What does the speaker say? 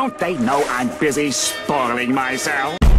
Don't they know I'm busy spoiling myself?